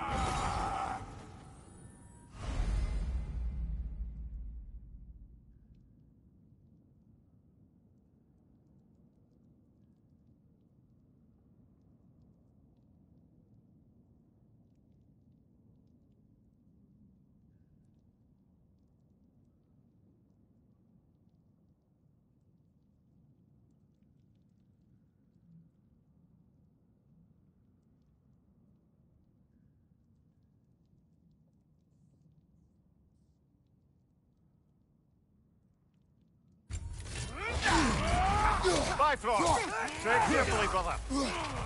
Ah! Bifrost! Tread carefully, brother.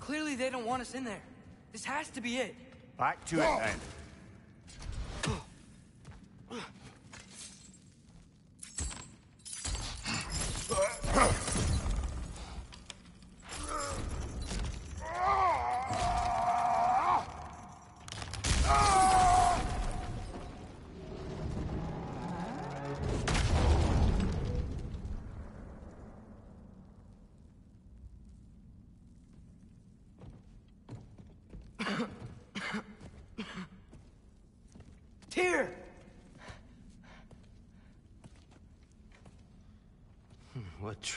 Clearly they don't want us in there. This has to be it. Back to it then. Tyr! What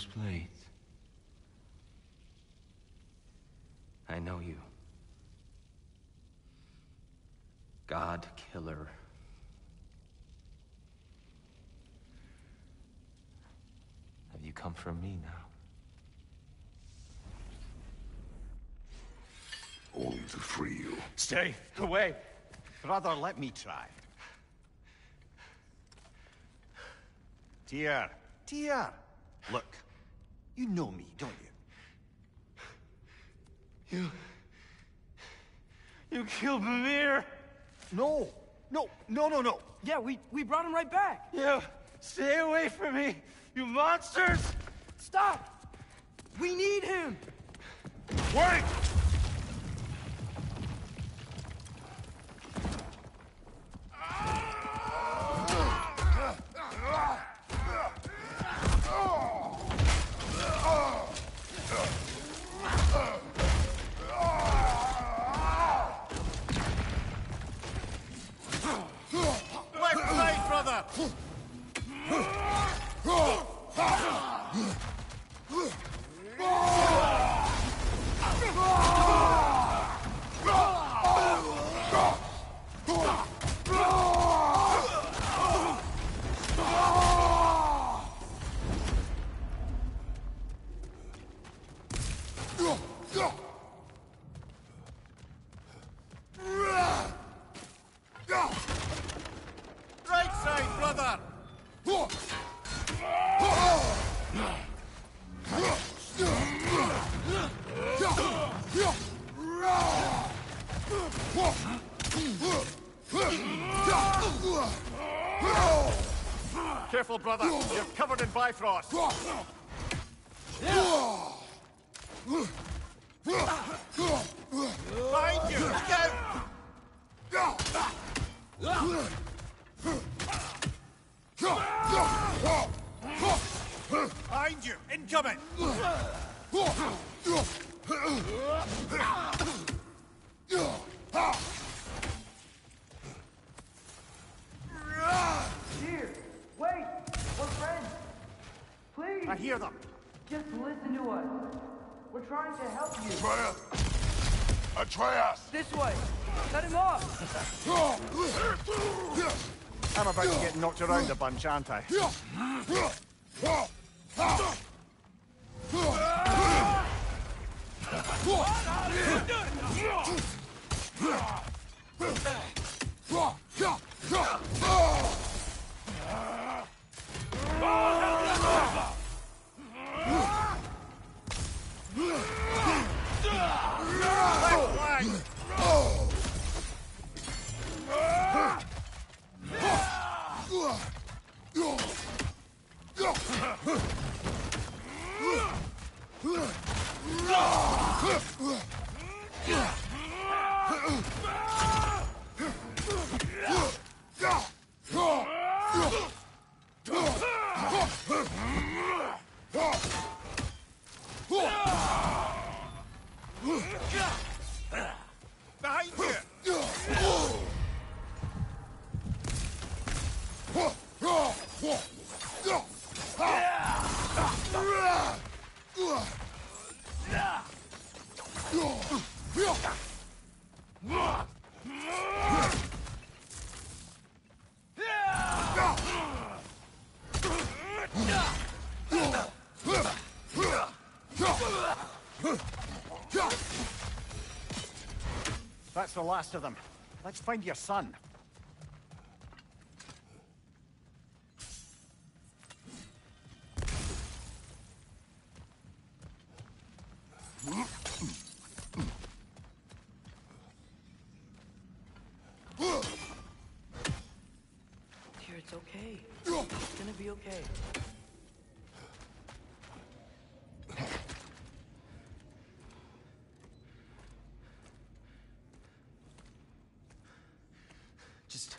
Those blades. I know you. God killer. Have you come for me now? Only to free you. Stay away. Brother, let me try. Tyr, Tyr. Look, you know me, don't you? You... You killed Mimir! No, no, no, no, no. Yeah, we, we brought him right back. Yeah, Stay away from me, you monsters! Stop! We need him! Wait! Left side, brother! Right side, brother! Careful, brother. You're covered in Bifrost. Behind you! Out! Behind you! Incoming! Here! Wait! We're friends! Please! I hear them. Just listen to us. We're trying to help you. Atreus! Atreus! This way! Cut him off! I'm about to get knocked around a bunch, aren't I? That's the last of them. Let's find your son. Dear, it's okay. It's gonna be okay. Just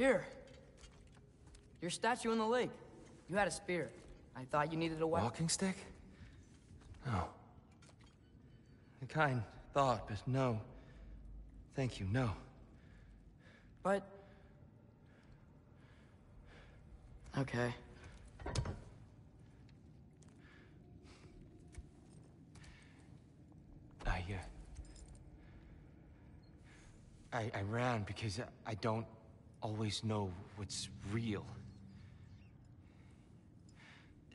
Here. Your statue in the lake. You had a spear. I thought you needed a weapon. Walking stick? No. A kind thought, but no. Thank you, no. But... Okay. I, uh... I, I ran because I don't always know what's real.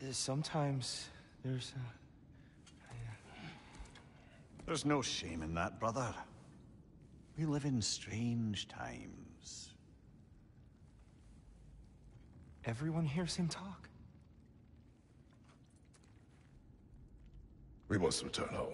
Uh, Sometimes there's uh, There's no shame in that, brother. We live in strange times. everyone hears him talk. We must return home.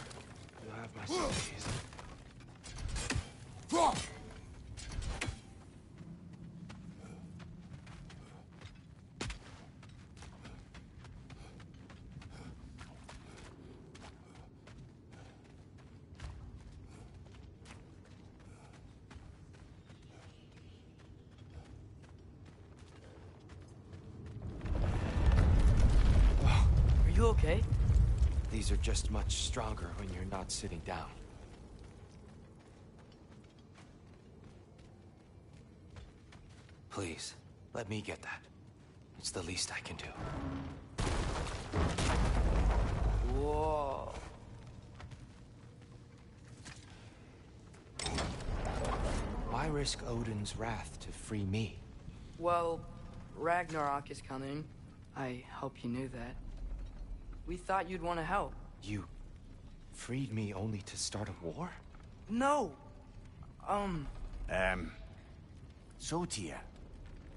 You'll have my sympathies. Are you okay? These are just much stronger when you're not sitting down. Please, let me get that. It's the least I can do. Whoa. Why risk Odin's wrath to free me? Well, Ragnarok is coming. I hope you knew that. We thought you'd want to help. You freed me only to start a war? No! Um, Um, so, Tyr,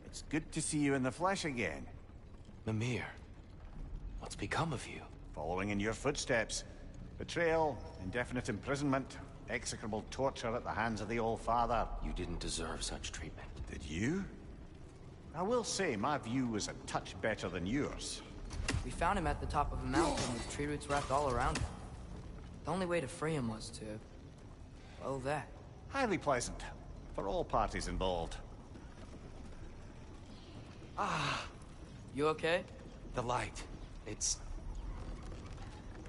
it's good to see you in the flesh again. Mimir, what's become of you? Following in your footsteps. Betrayal, indefinite imprisonment, execrable torture at the hands of the Old Father. You didn't deserve such treatment. Did you? I will say, my view was a touch better than yours. We found him at the top of a mountain with tree roots wrapped all around him. The only way to free him was to... well, that. Highly pleasant. For all parties involved. Ah. You okay? The light. It's...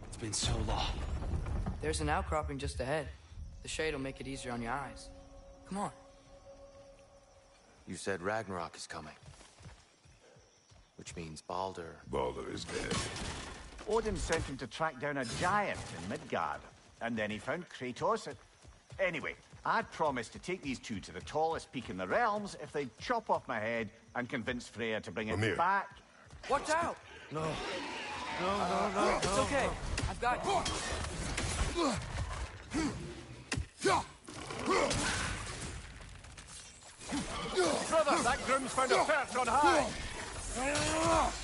It's been so long. There's an outcropping just ahead. The shade will make it easier on your eyes. Come on. You said Ragnarok is coming. Which means Baldur. Baldur is dead. Odin sent him to track down a giant in Midgard. And then he found Kratos at... Anyway, I'd promised to take these two to the tallest peak in the realms if they'd chop off my head and convince Freya to bring it back. Watch out! No. No, no, no, It's okay. I've got you. Brother, that groom's found a perch on high! Ah!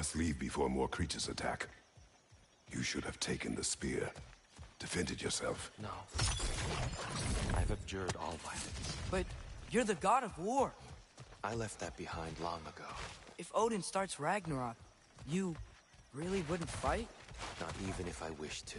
Must leave before more creatures attack. You should have taken the spear. Defended yourself. No. I've abjured all violence. But you're the god of war. I left that behind long ago. If Odin starts Ragnarok, you really wouldn't fight? Not even if I wished to.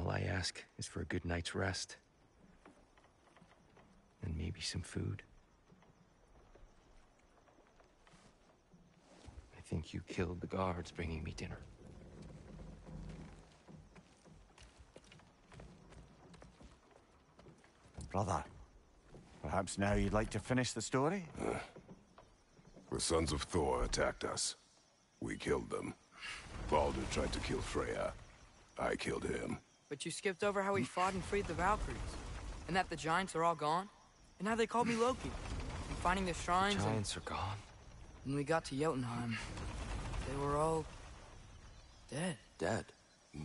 All I ask is for a good night's rest. And maybe some food. I think you killed the guards bringing me dinner. Brother, perhaps now you'd like to finish the story? The sons of Thor attacked us. We killed them. Baldur tried to kill Freya. I killed him. But you skipped over how we fought and freed the Valkyries. And that the Giants are all gone. And now they called me Loki. And finding the shrines and Giants are gone. when we got to Jotunheim, they were all... dead. Dead. Hmm.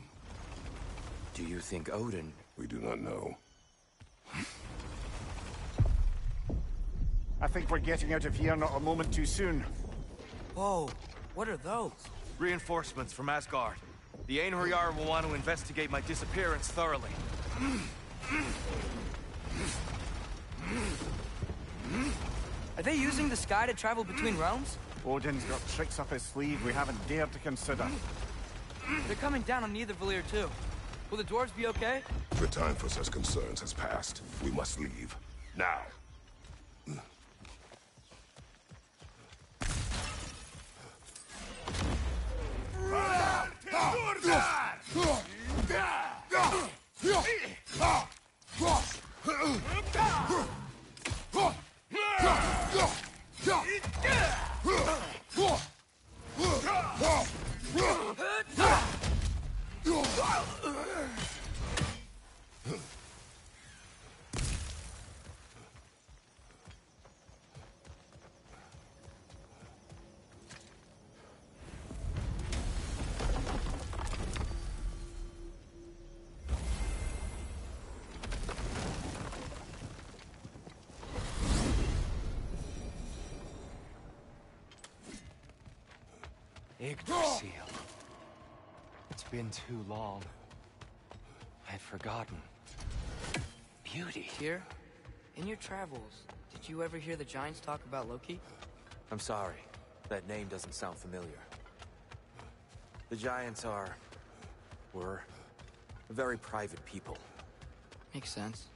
Do you think Odin We do not know. I think we're getting out of here not a moment too soon. Whoa, what are those? Reinforcements from Asgard. The Einherjar will want to investigate my disappearance thoroughly. Are they using the sky to travel between realms? Odin's got tricks up his sleeve we haven't dared to consider. They're coming down on Nidavellir too. Will the dwarves be okay? The time for such concerns has passed. We must leave. Now. Ugh! Yggdrasil. It's been too long. I'd forgotten. Beauty. Here? in your travels, did you ever hear the Giants talk about Loki? I'm sorry. That name doesn't sound familiar. The Giants are... were... very private people. Makes sense.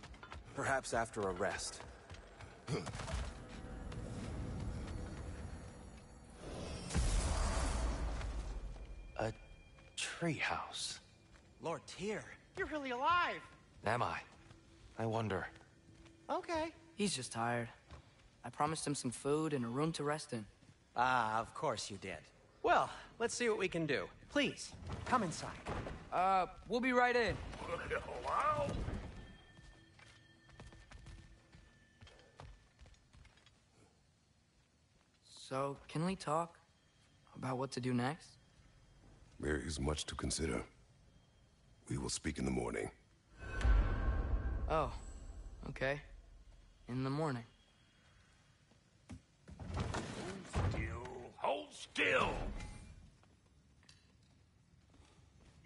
Perhaps after a rest. Treehouse. Lord Tyr, you're really alive. Am I? I wonder. Okay. He's just tired. I promised him some food and a room to rest in. Ah, of course you did. Well, let's see what we can do. Please, come inside. Uh, we'll be right in. So, can we talk about what to do next? There is much to consider. We will speak in the morning. Oh, okay. In the morning. Hold Still, hold still.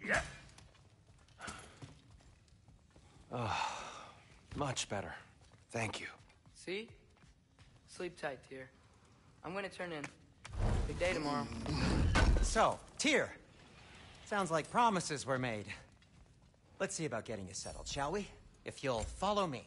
Yeah. Much better. Thank you. See? Sleep tight, Tyr. I'm gonna turn in. Big day tomorrow. So, Tyr. Sounds like promises were made. Let's see about getting you settled, shall we? If you'll follow me.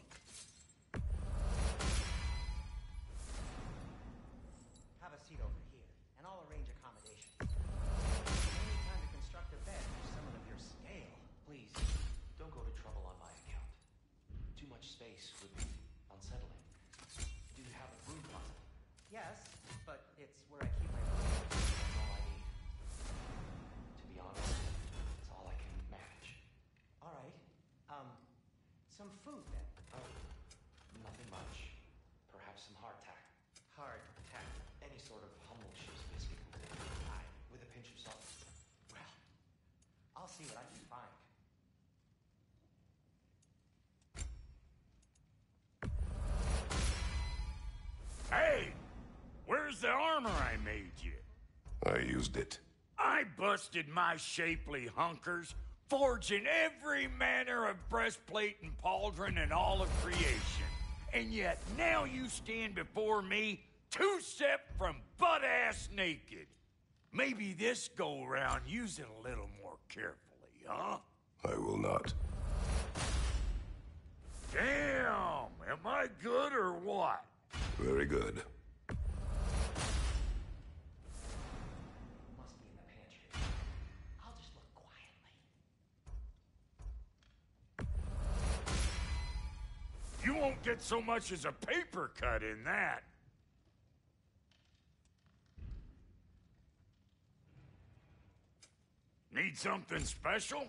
Food then. Oh, nothing much. Perhaps some hardtack. Hard tack. Any sort of humble ship's biscuit will do. Aye, with a pinch of salt. Well, I'll see what I can find. Hey, where's the armor I made you? I used it. I busted my shapely hunkers, forging every manner of breastplate and pauldron in all of creation. And yet now you stand before me, two step from butt ass naked. Maybe this go round use it a little more carefully, huh? I will not. Damn, am I good or what? Very good. Won't get so much as a paper cut in that. Need something special?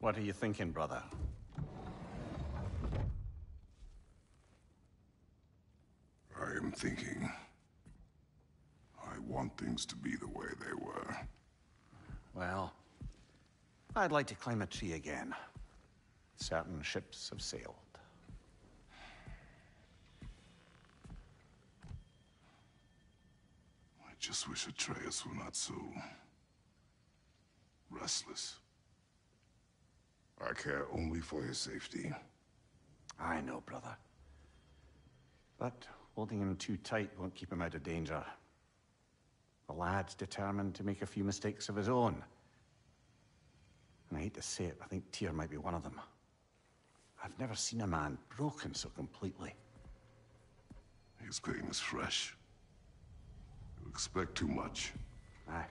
What are you thinking, brother? I am thinking. I want things to be the way they were. Well, I'd like to climb a tree again. Certain ships have sailed. I just wish Atreus were not so... restless. I care only for his safety. I know, brother. But holding him too tight won't keep him out of danger. The lad's determined to make a few mistakes of his own. And I hate to say it, I think Tyr might be one of them. I've never seen a man broken so completely. His pain is fresh. You expect too much. Aye,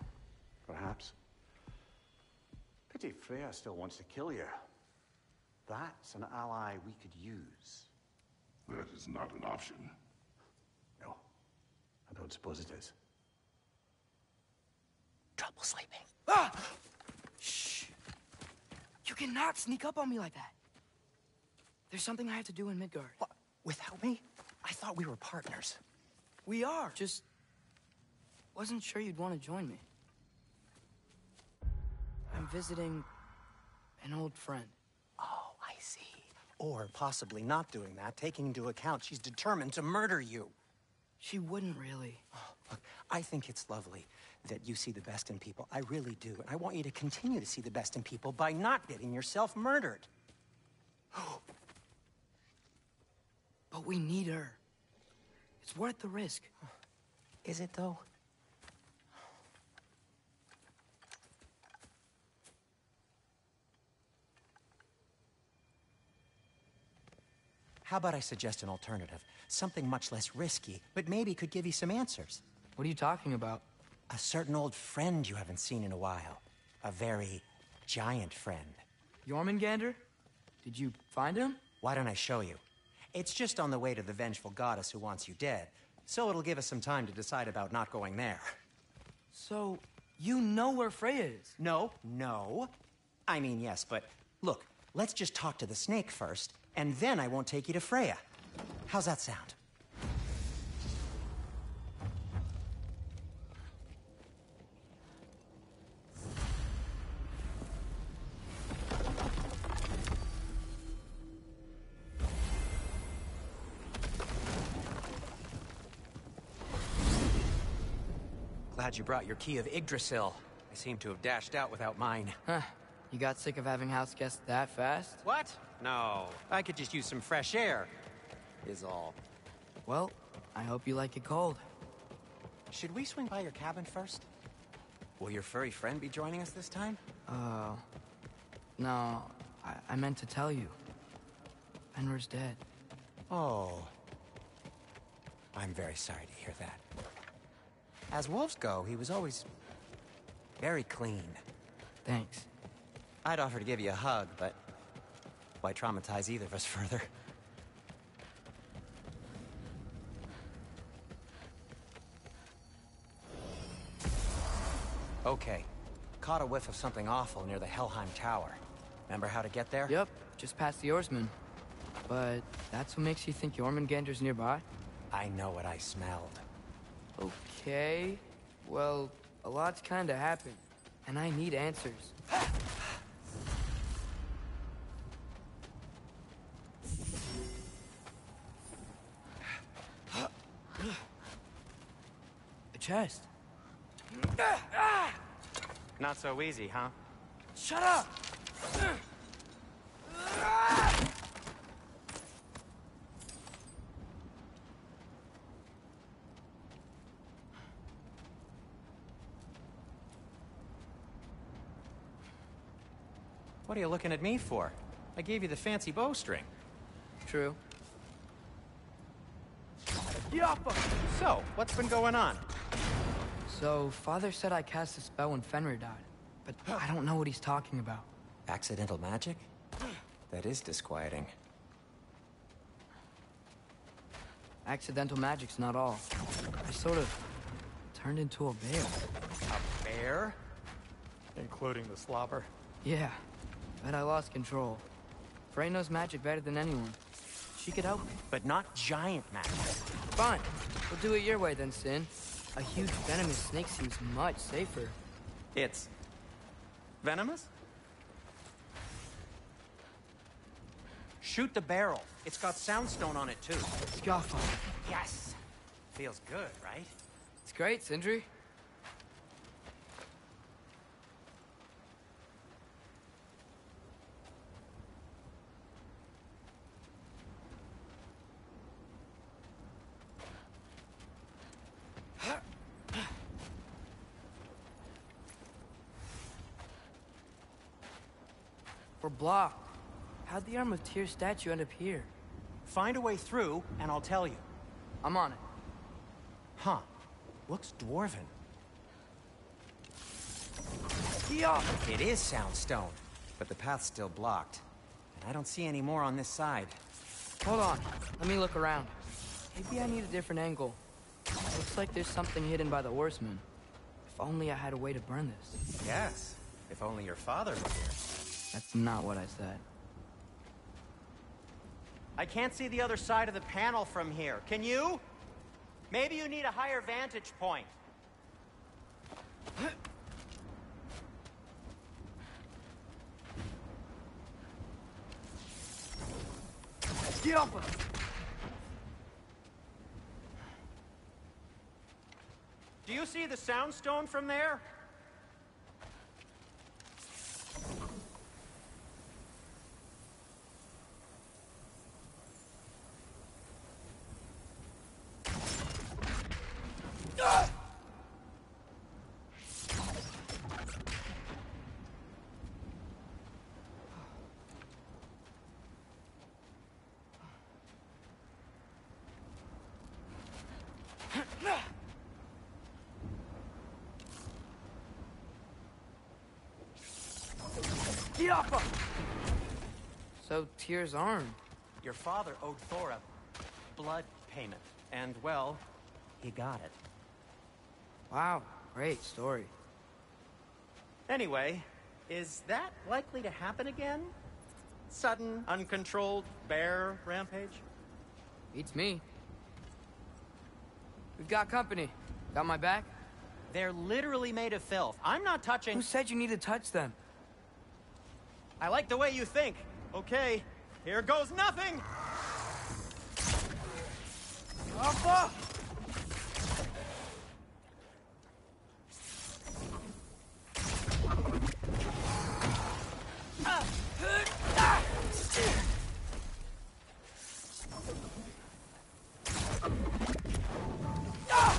perhaps. Pity Freya still wants to kill you. That's an ally we could use. That is not an option. No. I don't suppose it is. Trouble sleeping. Ah! Shh. You cannot sneak up on me like that. There's something I have to do in Midgard. What? Without me? I thought we were partners. We are. Just wasn't sure you'd want to join me. I'm visiting an old friend. Oh, I see. Or possibly not doing that, taking into account she's determined to murder you. She wouldn't really. Oh, Look, I think it's lovely that you see the best in people. I really do. And I want you to continue to see the best in people by not getting yourself murdered. But we need her. It's worth the risk. Is it, though? How about I suggest an alternative? Something much less risky, but maybe could give you some answers. What are you talking about? A certain old friend you haven't seen in a while. A very giant friend. Jormungandr? Did you find him? Why don't I show you? It's just on the way to the vengeful goddess who wants you dead, so it'll give us some time to decide about not going there. So, you know where Freya is? No, no. I mean, yes, but look, let's just talk to the snake first, and then I won't take you to Freya. How's that sound? Glad you brought your key of Yggdrasil. I seem to have dashed out without mine. Huh. You got sick of having house guests that fast? What? No. I could just use some fresh air. Is all. Well, I hope you like it cold. Should we swing by your cabin first? Will your furry friend be joining us this time? Uh, no, I, I meant to tell you. Fenrir's dead. Oh. I'm very sorry to hear that. As wolves go, he was always very clean. Thanks. I'd offer to give you a hug, but why traumatize either of us further? Okay. Caught a whiff of something awful near the Helheim Tower. Remember how to get there? Yep, just past the Oarsman. But that's what makes you think Jormungandr's nearby? I know what I smelled. Okay. Well, a lot's kinda happened. And I need answers. chest. Not so easy, huh? Shut up! What are you looking at me for? I gave you the fancy bowstring. True. So, what's been going on? So, Father said I cast a spell when Fenrir died. But I don't know what he's talking about. Accidental magic? That is disquieting. Accidental magic's not all. I sort of turned into a bear. A bear? Including the slobber. Yeah, but I lost control. Frey knows magic better than anyone. She could help me. But not giant magic. Fine. We'll do it your way then, Sin. A huge venomous snake seems much safer. It's... venomous? Shoot the barrel. It's got soundstone on it, too. Skaffa. Yes! Feels good, right? It's great, Sindri. Blocked. How'd the Arm of Tyr statue end up here? Find a way through, and I'll tell you. I'm on it. Huh. Looks dwarven. Yeah. It is soundstone, but the path's still blocked. And I don't see any more on this side. Hold on. Let me look around. Maybe I need a different angle. Looks like there's something hidden by the horsemen. If only I had a way to burn this. Yes, if only your father were here. That's not what I said. I can't see the other side of the panel from here. Can you? Maybe you need a higher vantage point. Get off us! Do you see the soundstone from there? Get off us! So, Tyr's armed. Your father owed Thor a blood payment. And, well, he got it. Wow, great story. Anyway, is that likely to happen again? Sudden, uncontrolled bear rampage? Beats me. We've got company. Got my back? They're literally made of filth. I'm not touching. Who said you need to touch them? I like the way you think. Okay, here goes nothing! Alpha!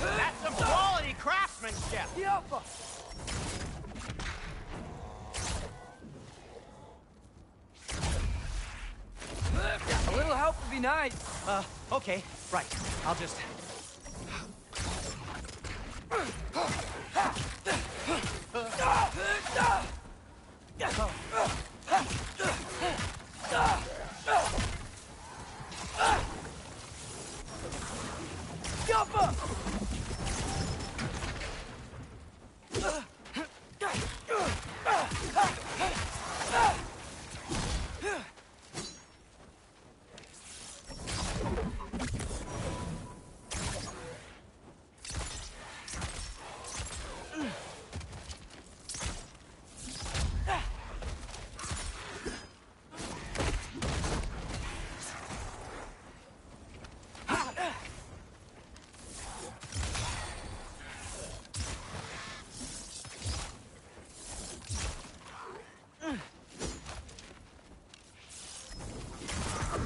That's some quality craftsmanship! Nice. Uh, okay, right. I'll just... Alpha!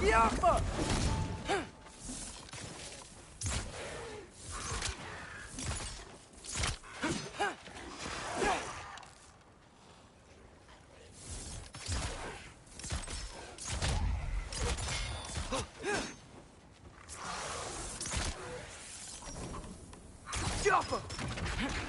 Get Alpha! Get Alpha!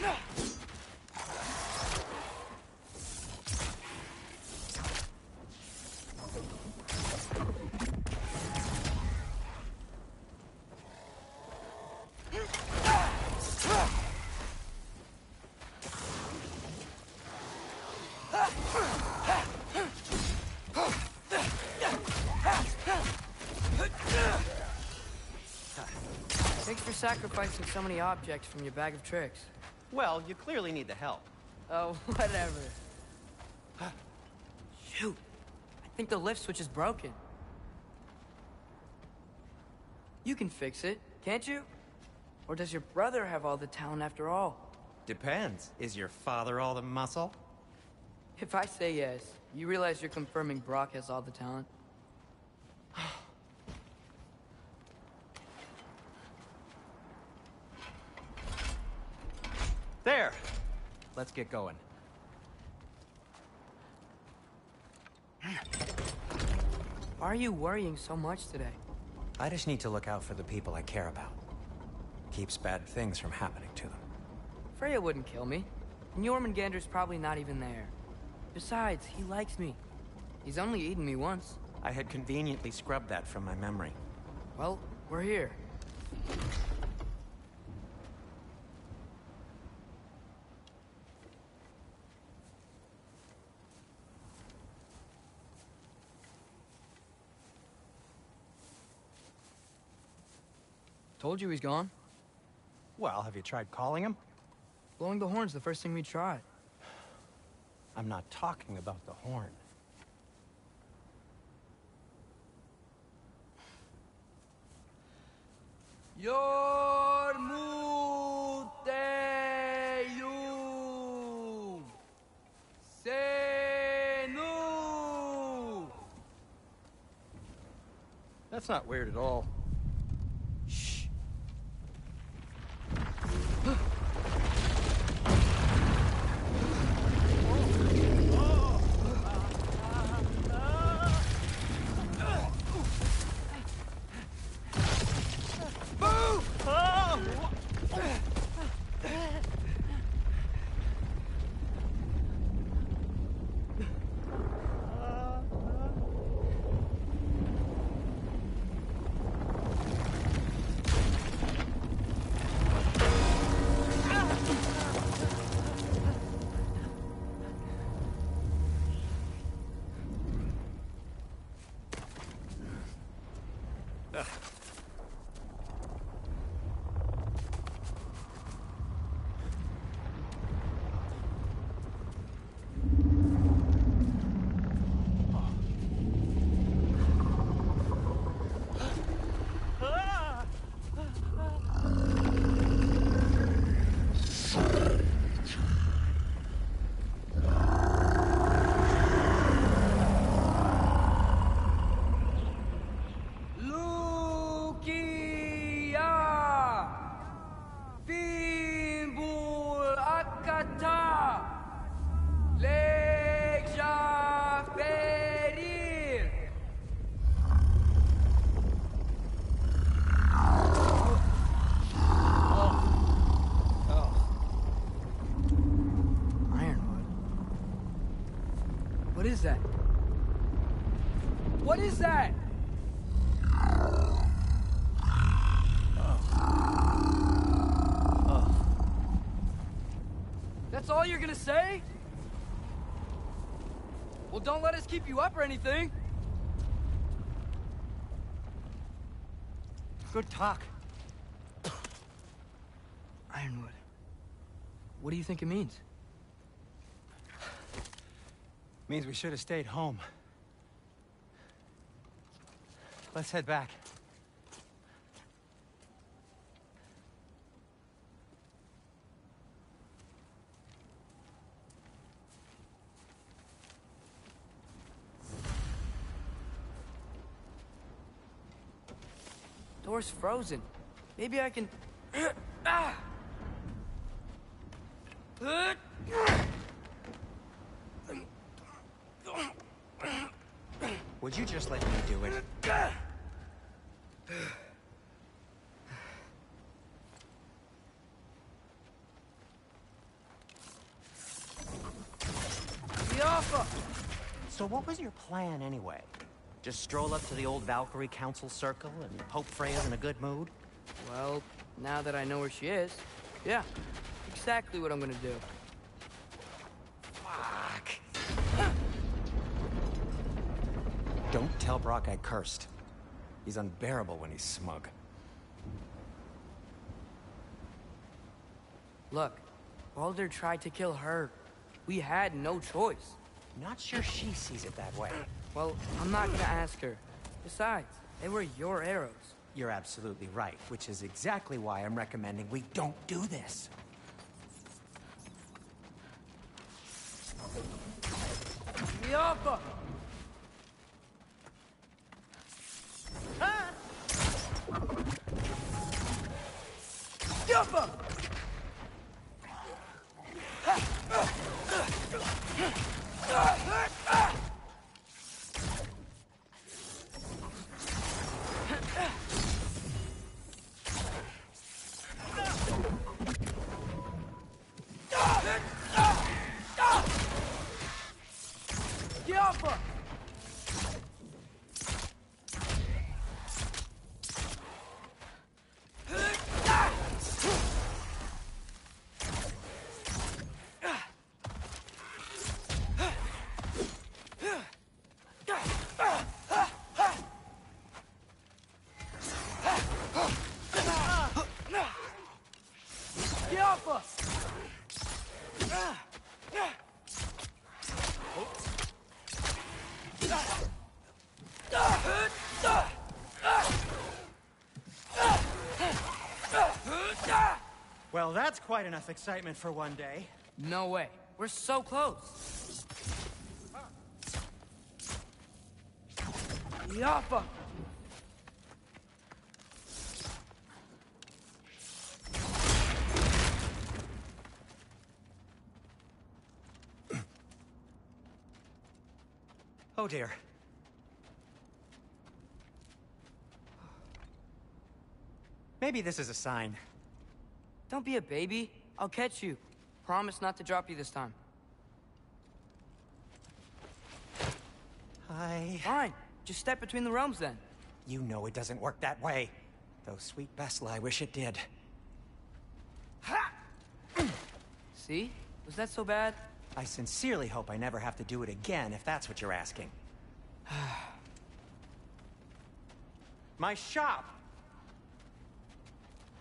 Thanks for sacrificing so many objects from your bag of tricks. Well, you clearly need the help. Oh, whatever. Shoot. I think the lift switch is broken. You can fix it, can't you? Or does your brother have all the talent after all? Depends. Is your father all the muscle? If I say yes, you realize you're confirming Brok has all the talent? There! Let's get going. Why are you worrying so much today? I just need to look out for the people I care about. Keeps bad things from happening to them. Freya wouldn't kill me. And Jormungandr's probably not even there. Besides, he likes me. He's only eaten me once. I had conveniently scrubbed that from my memory. Well, we're here. Told you he's gone. Well, have you tried calling him? Blowing the horn's the first thing we tried. I'm not talking about the horn. Yormuteyum Senu. That's not weird at all. All you're gonna say? Well, don't let us keep you up or anything. Good talk. Ironwood. What do you think it means? Means we should have stayed home. Let's head back. Frozen. Maybe I can. ah! Would you just let me do it? Biafra! So what was your plan anyway? Just stroll up to the old Valkyrie Council Circle and hope Freya's in a good mood? Well, now that I know where she is, yeah, exactly what I'm gonna do. Fuck. Don't tell Brok I cursed. He's unbearable when he's smug. Look, Baldur tried to kill her. We had no choice. Not sure she sees it that way. Well, I'm not gonna ask her. Besides, they were your arrows. You're absolutely right, which is exactly why I'm recommending we don't do this. Biafra! Biafra! Biafra! Get off us! Well, that's quite enough excitement for one day. No way. We're so close. Yappa! Oh dear. Maybe this is a sign. Don't be a baby. I'll catch you. Promise not to drop you this time. I... Fine. Just step between the realms then. You know it doesn't work that way. Though, sweet Bessel, I wish it did. See? Was that so bad? I sincerely hope I never have to do it again, if that's what you're asking. My shop!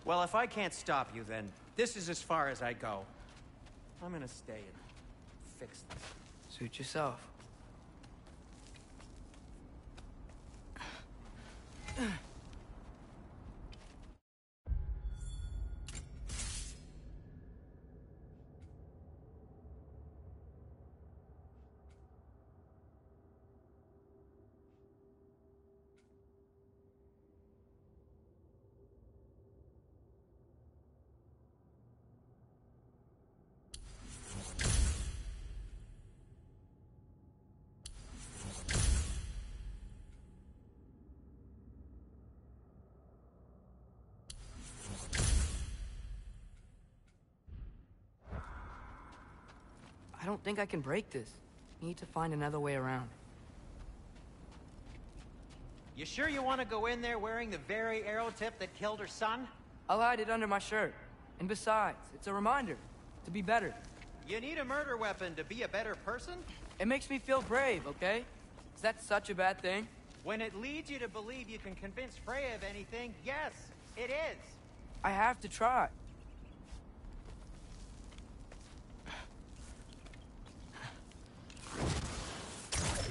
Well, if I can't stop you, then this is as far as I go. I'm gonna stay and fix this. Suit yourself. Don't think I can break this. Need to find another way around. You sure you want to go in there wearing the very arrow tip that killed her son? I'll hide it under my shirt. And besides, it's a reminder to be better. You need a murder weapon to be a better person? It makes me feel brave, okay? Is that such a bad thing? When it leads you to believe you can convince Freya of anything, yes, it is. I have to try.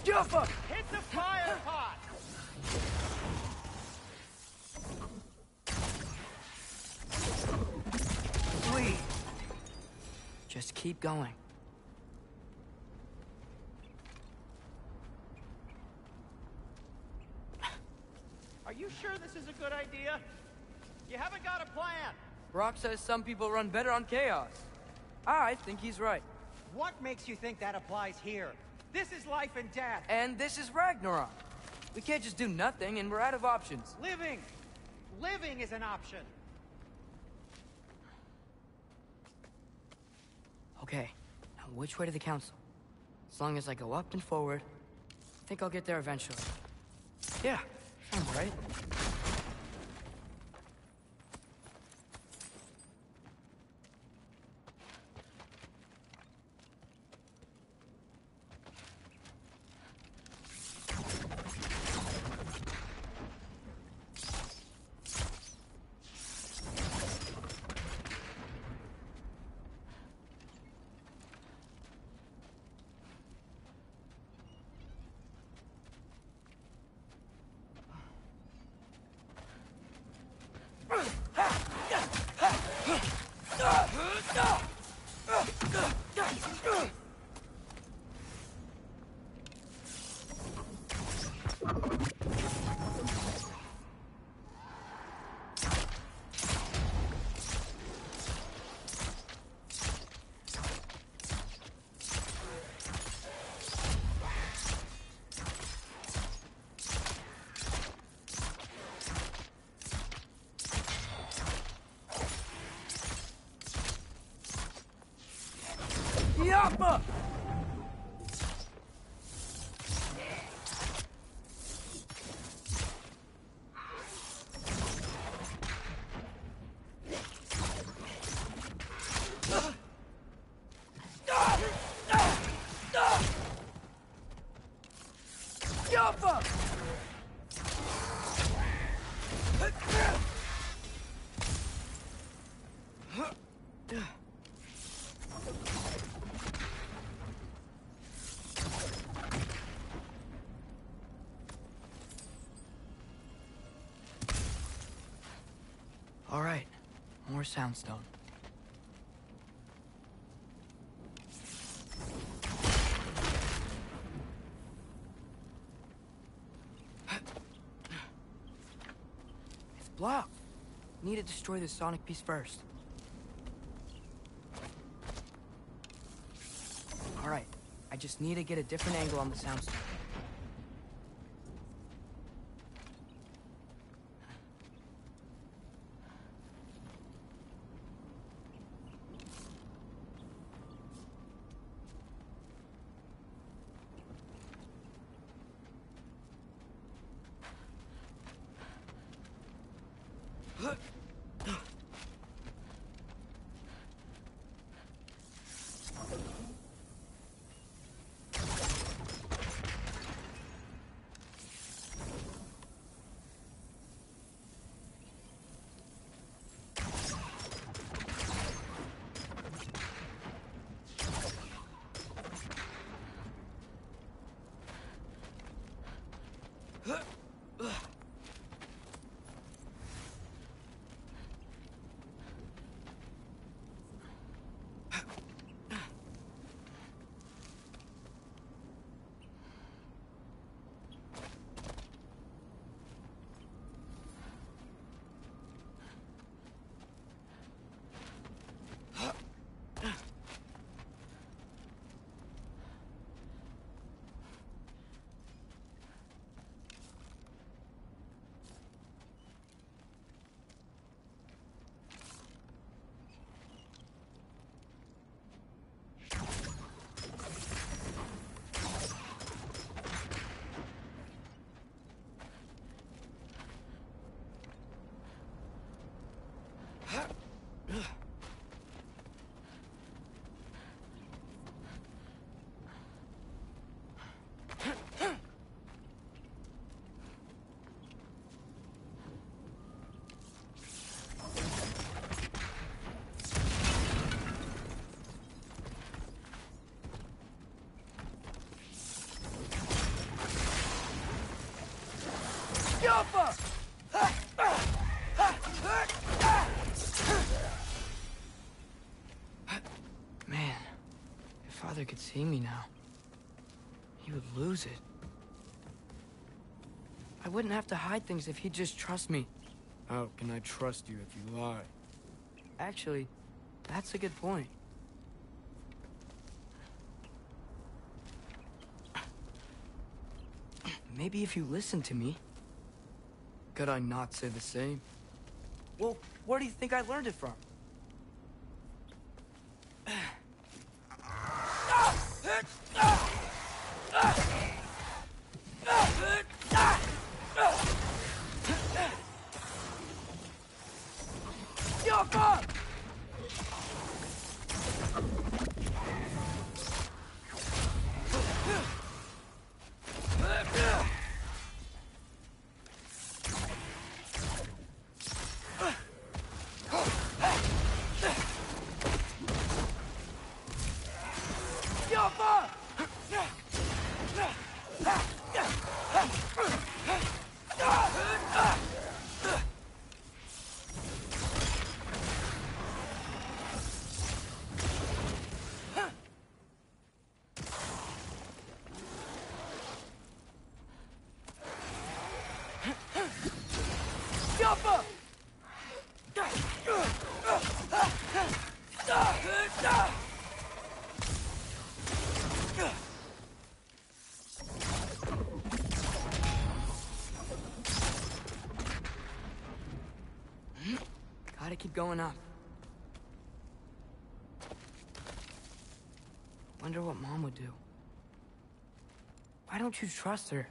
Hit the fire pot! Please. Just keep going. Are you sure this is a good idea? You haven't got a plan. Brok says some people run better on chaos. I think he's right. What makes you think that applies here? This is life and death. And this is Ragnarok. We can't just do nothing, and we're out of options. Living! Living is an option. Okay, now which way to the council? As long as I go up and forward, I think I'll get there eventually. Yeah, sounds right. More soundstone. It's blocked. Need to destroy the sonic piece first. All right, I just need to get a different angle on the soundstone. Man, if Father could see me now, he would lose it. I wouldn't have to hide things if he'd just trust me. How can I trust you if you lie? Actually, that's a good point. Maybe if you listen to me. Could I not say the same? Well, where do you think I learned it from? Gotta keep going up. Wonder what Mom would do. Why don't you trust her?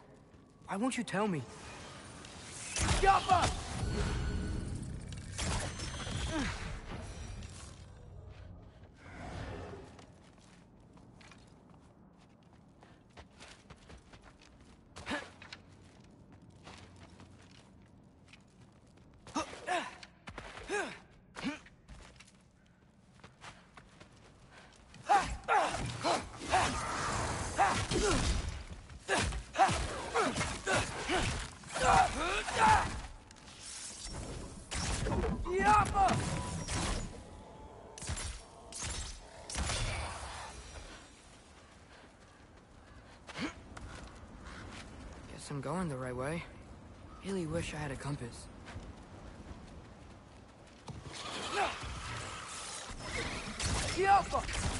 Why won't you tell me? Yappa! guess Going the right way. Really wish I had a compass. Alpha!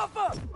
Jump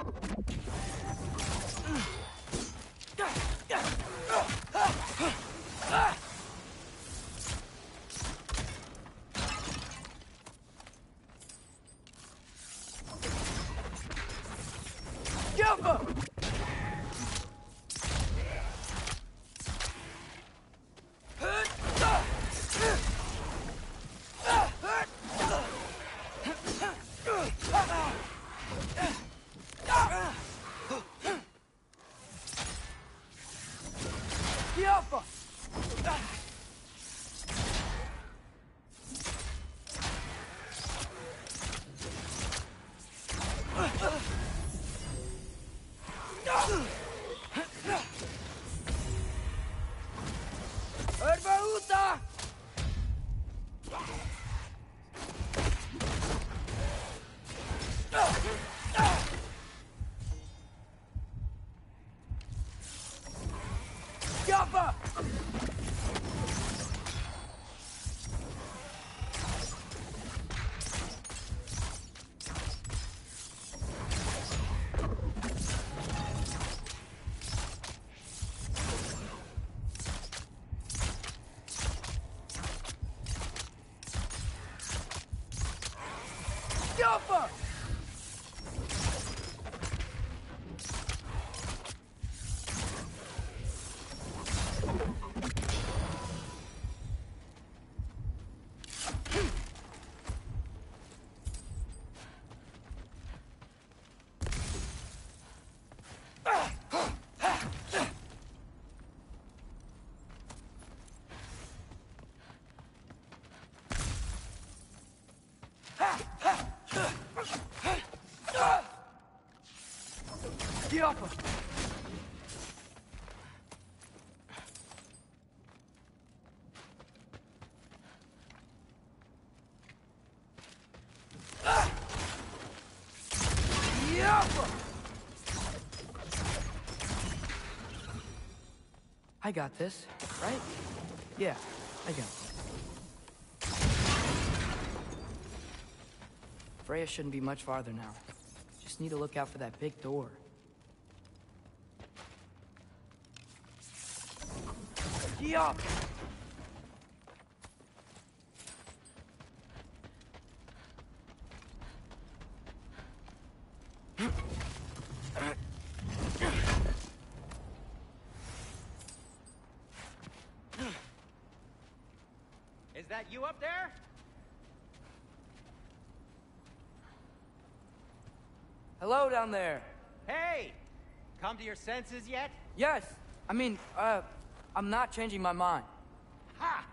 I got this, right? Yeah, I got this. Freya shouldn't be much farther now. Just need to look out for that big door. Is that you up there? Hello down there. Hey! Come to your senses yet? Yes, I mean, uh, I'm not changing my mind. Ha!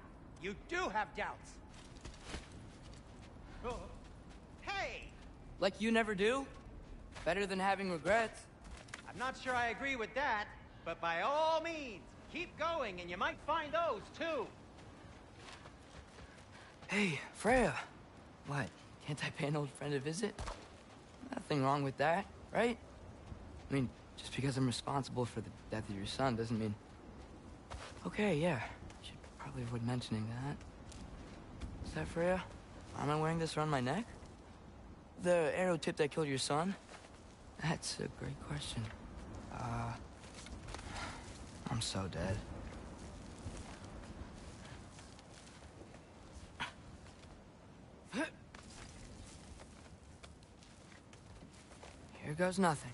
You do have doubts. Oh. Hey! Like you never do? Better than having regrets. I'm not sure I agree with that, but by all means, keep going and you might find those too. Hey, Freya. What? Can't I pay an old friend a visit? Nothing wrong with that, right? I mean, just because I'm responsible for the death of your son doesn't mean... Okay, yeah. Should probably avoid mentioning that. Is that Freya? Am I wearing this around my neck? The arrow tip that killed your son? That's a great question. Uh... I'm so dead. Here goes nothing.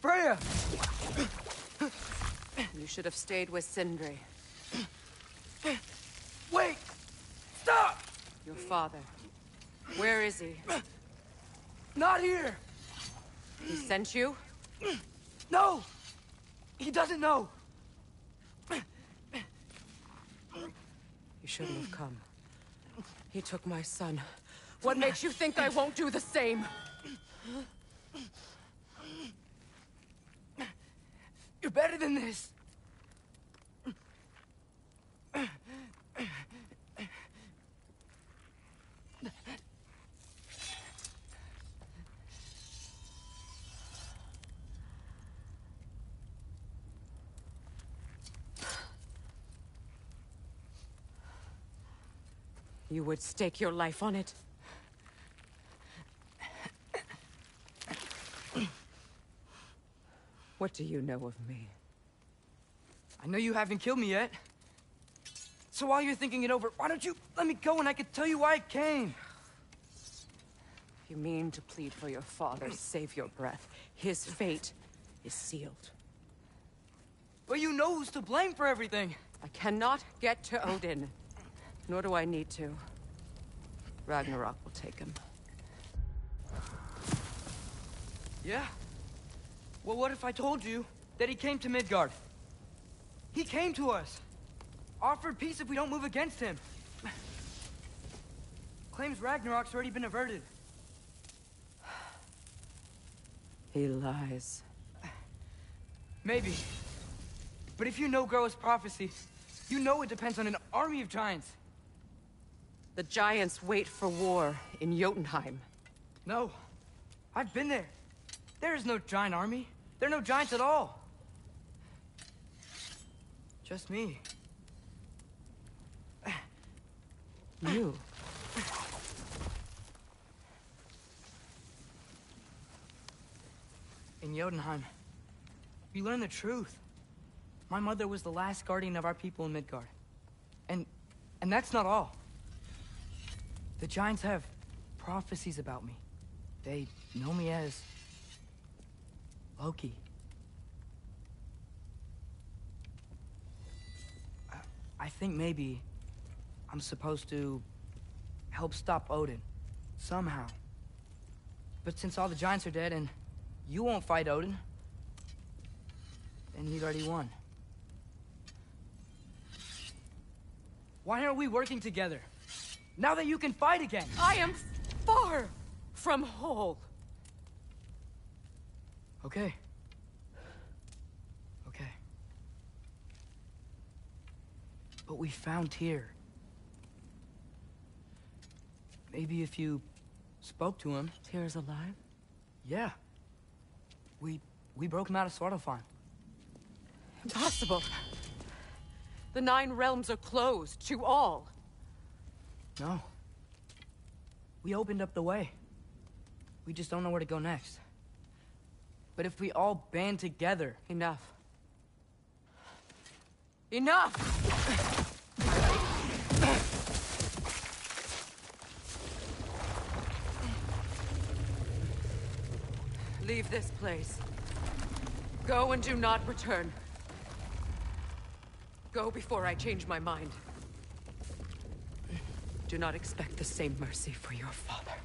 Freya! You should have stayed with Sindri. Wait! Stop! Your father. Where is he? Not here! He sent you? No! He doesn't know! You shouldn't have come. He took my son. What makes you think I won't do the same? You're better than this! You would stake your life on it? What do you know of me? I know you haven't killed me yet. So while you're thinking it over, why don't you let me go and I can tell you why I came? If you mean to plead for your father, save your breath. His fate is sealed. But you know who's to blame for everything. I cannot get to Odin. Nor do I need to. Ragnarok will take him. Yeah? Well, what if I told you that he came to Midgard? He came to us. Offered peace if we don't move against him. Claims Ragnarok's already been averted. He lies. Maybe. But if you know Groa's prophecy, you know it depends on an army of giants. The giants wait for war in Jotunheim. No. I've been there. There is no giant army. There are no giants at all. Just me. You? In Jotunheim, we learn the truth. My mother was the last guardian of our people in Midgard. And... and that's not all. The Giants have prophecies about me. They know me as... Loki. I, think maybe I'm supposed to help stop Odin. Somehow. But since all the Giants are dead and you won't fight Odin, then he's already won. Why aren't we working together? Now that you can fight again! I am far from whole. Okay. Okay. But we found Tyr. Maybe if you spoke to him... Tyr's alive? Yeah. We... we broke him out of Svartalfheim. Impossible. The Nine Realms are closed to all. No. We opened up the way. We just don't know where to go next. But if we all band together... Enough. Enough! Leave this place. Go and do not return. Go before I change my mind. Do not expect the same mercy for your father.